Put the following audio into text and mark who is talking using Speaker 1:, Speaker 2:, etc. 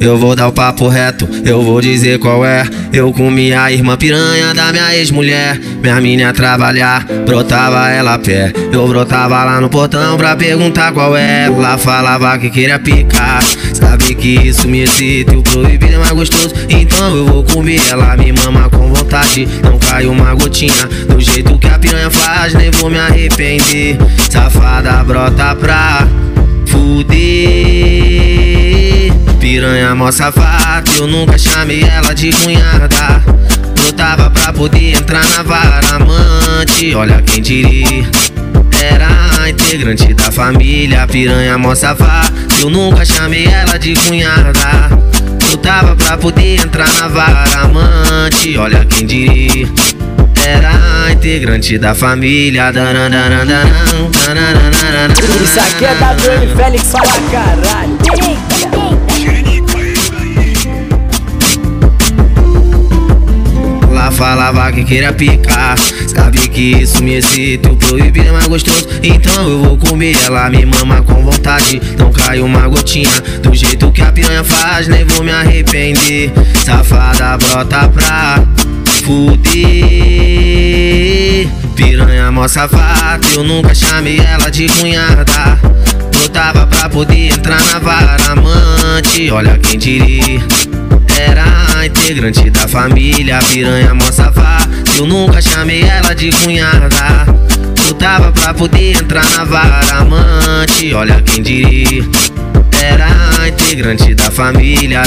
Speaker 1: Eu vou dar o papo reto, eu vou dizer qual é. Eu comi a irmã piranha da minha ex-mulher. Minha mina trabalhar, brotava ela a pé. Eu brotava lá no portão pra perguntar qual é. Ela falava que queria picar. Sabe que isso me excita, o proibido é mais gostoso. Então eu vou comer ela, me mama com vontade. Não cai uma gotinha, do jeito que a piranha faz, nem vou me arrepender. Safada brota pra Piranha mó safada, eu nunca chamei ela de cunhada. Brotava pra poder entrar na vara amante, olha quem diria. Era integrante da família, piranha mó safada. Eu nunca chamei ela de cunhada. Brotava pra poder entrar na vara amante, olha quem diria. Era integrante da família.
Speaker 2: Isso aqui é WM Félix, fala caralho.
Speaker 1: Falava que queria picar. Sabe que isso me excita, o proibido é mais gostoso. Então eu vou comer ela, me mama com vontade. Não cai uma gotinha, do jeito que a piranha faz, nem vou me arrepender. Safada brota pra fuder. Piranha mó safada, eu nunca chamei ela de cunhada. Brotava pra poder entrar na vara amante, olha quem diria. Integrante da família, piranha mó safada. Eu nunca chamei ela de cunhada. Lutava pra poder entrar na vara amante, olha quem diria. Era a integrante da família.